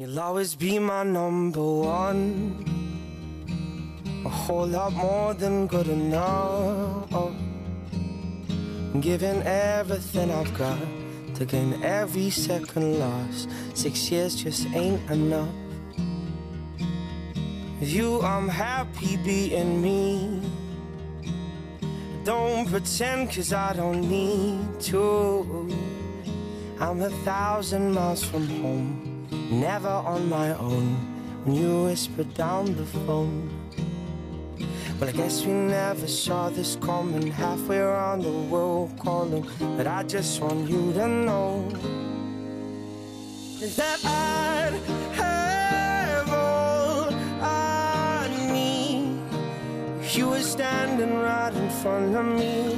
You'll always be my number one. A whole lot more than good enough. Giving everything I've got to gain every second lost. Six years just ain't enough. With you, I'm happy being me. Don't pretend, cause I don't need to. I'm a thousand miles from home, never on my own. When you whisper down the phone. Well, I guess we never saw this coming. Halfway around the world calling. But I just want you to know that I'd have all I need. You were standing right in front of me.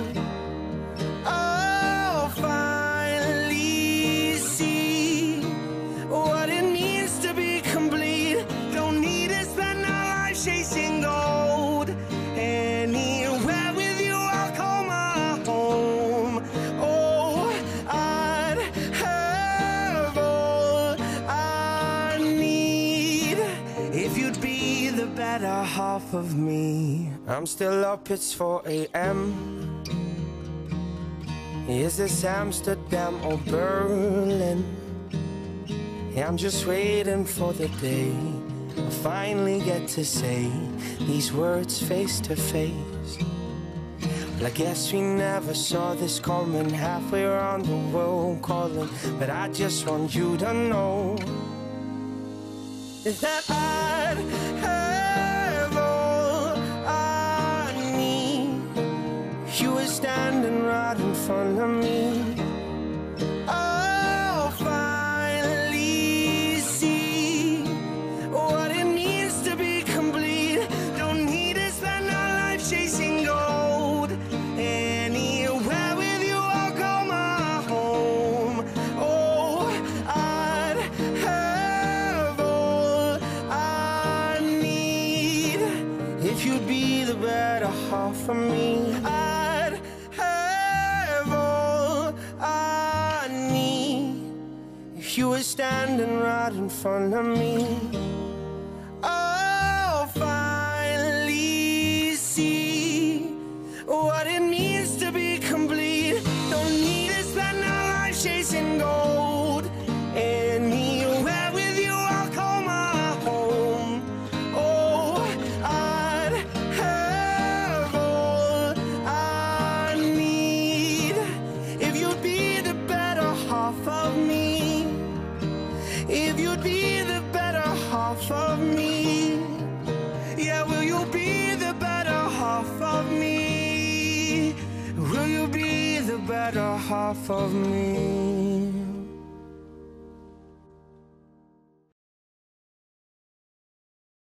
Better half of me. I'm still up, it's 4 a.m. Is this Amsterdam or Berlin? Yeah, I'm just waiting for the day I finally get to say these words face to face. Well, I guess we never saw this coming halfway around the world calling. But I just want you to know that I'd right in front of me. I'll finally see what it means to be complete. Don't need to spend our life chasing gold. Anywhere with you, I'll call my home. Oh, I'd have all I need if you'd be the better half of me. I'd you were standing right in front of me. If you'd be the better half of me. Yeah, will you be the better half of me? Will you be the better half of me?